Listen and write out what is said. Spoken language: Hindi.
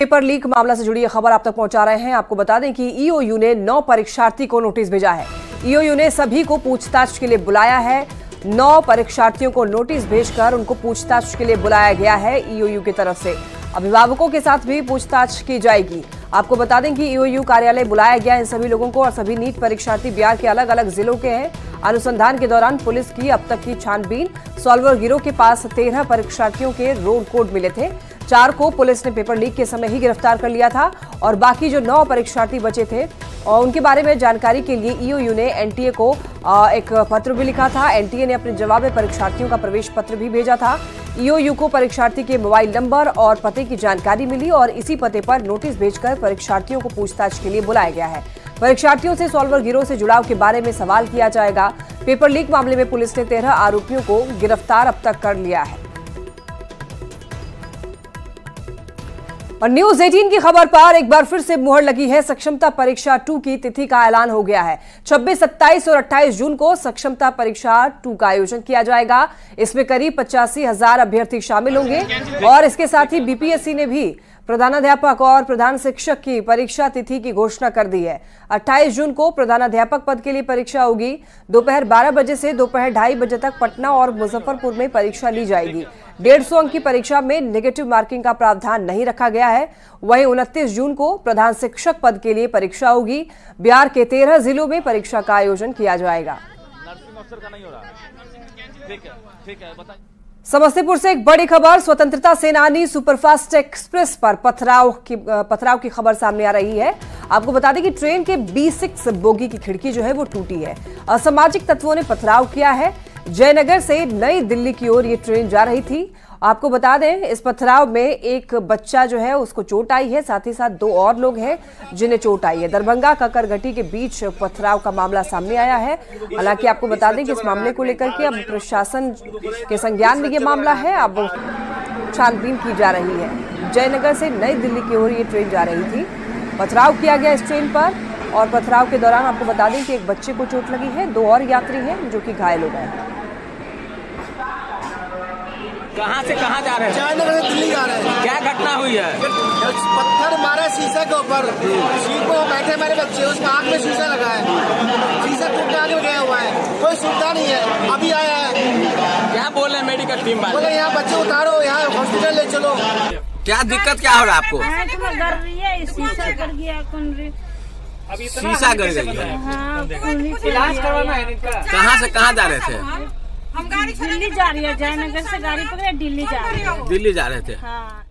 पेपर लीक मामला से जुड़ी खबर आप तक पहुँचा रहे हैं। आपको बता दें कि ईओयू ने नौ परीक्षार्थी को नोटिस भेजा है। ईओयू ने सभी को पूछताछ के लिए बुलाया है। नौ परीक्षार्थियों को नोटिस भेजकर उनको पूछताछ के लिए बुलाया गया है ईओयू की तरफ़ से। अभिभावकों के साथ भी पूछताछ की जाएगी। आपको बता दें कि ईओयू कार्यालय बुलाया गया इन सभी लोगों को और सभी नीट परीक्षार्थी बिहार के अलग अलग जिलों के हैं। अनुसंधान के दौरान पुलिस की अब तक की छानबीन। सॉल्वर गिरोह के पास तेरह परीक्षार्थियों के रोड कोड मिले थे। चार को पुलिस ने पेपर लीक के समय ही गिरफ़्तार कर लिया था और बाकी जो नौ परीक्षार्थी बचे थे और उनके बारे में जानकारी के लिए ईओयू ने एनटीए को एक पत्र भी लिखा था। एनटीए ने अपने जवाब में परीक्षार्थियों का प्रवेश पत्र भी भेजा था। ईओयू को परीक्षार्थी के मोबाइल नंबर और पते की जानकारी मिली और इसी पते पर नोटिस भेजकर परीक्षार्थियों को पूछताछ के लिए बुलाया गया है। परीक्षार्थियों से सॉल्वर गिरोह से जुड़ाव के बारे में सवाल किया जाएगा। पेपर लीक मामले में पुलिस ने तेरह आरोपियों को गिरफ़्तार अब तक कर लिया है। और न्यूज़ 18 की खबर पर एक बार फिर से मुहर लगी है। सक्षमता परीक्षा टू की तिथि का ऐलान हो गया है। 26, 27 और 28 जून को सक्षमता परीक्षा टू का आयोजन किया जाएगा। इसमें करीब पचासी हज़ार अभ्यर्थी शामिल होंगे और इसके साथ ही बीपीएससी ने भी प्रधानाध्यापक और प्रधान शिक्षक की परीक्षा तिथि की घोषणा कर दी है। 28 जून को प्रधानाध्यापक पद के लिए परीक्षा होगी। दोपहर 12 बजे से दोपहर ढाई बजे तक पटना और मुजफ्फरपुर में परीक्षा ली जाएगी। डेढ़ सौ अंक की परीक्षा में नेगेटिव मार्किंग का प्रावधान नहीं रखा गया है। वहीं उनतीस जून को प्रधान शिक्षक पद के लिए परीक्षा होगी। बिहार के तेरह जिलों में परीक्षा का आयोजन किया जाएगा। समस्तीपुर से एक बड़ी खबर स्वतंत्रता सेनानी सुपरफास्ट एक्सप्रेस पर पथराव की पथराव की खबर सामने आ रही है। आपको बता दें कि ट्रेन के बी सिक्स बोगी की खिड़की जो है वो टूटी है। असामाजिक तत्वों ने पथराव किया है। जयनगर से नई दिल्ली की ओर ये ट्रेन जा रही थी। आपको बता दें, इस पथराव में एक बच्चा जो है, उसको चोट आई है। साथ ही साथ दो और लोग हैं जिन्हें चोट आई है। दरभंगा ककरघटी के बीच पथराव का मामला सामने आया है। हालाँकि आपको बता दें कि इस मामले को लेकर के अब प्रशासन के संज्ञान में ये मामला है। अब छानबीन की जा रही है। जयनगर से नई दिल्ली की ओर ये ट्रेन जा रही थी। पथराव किया गया इस ट्रेन पर और पथराव के दौरान आपको बता दें कि एक बच्चे को चोट लगी है। दो और यात्री हैं जो कि घायल हो गए कहाँ से कहाँ जा रहे हैं? जयनगर से दिल्ली जा रहे हैं। क्या घटना हुई है? पत्थर मारा शीशे के ऊपर। सीट पर बैठे मेरे बच्चे उसमें आग में शीशा लगा है। शीशा टूट आगे गया हुआ है। कोई सुविधा नहीं है। अभी आया है। क्या बोल रहे मेडिकल टीम वाले? बोले यहाँ बच्चे उतारो यहाँ हॉस्पिटल ले चलो। क्या दिक्कत क्या हो रहा है आपको? है शीशा गिर गई है। हाँ इलाज करवाना है कहाँ से कहाँ जा रहे थे? दिल्ली जा रही है जयनगर से गाड़ी पकड़े दिल्ली जा रही है? दिल्ली जा रहे थे। हाँ।